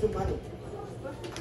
to money.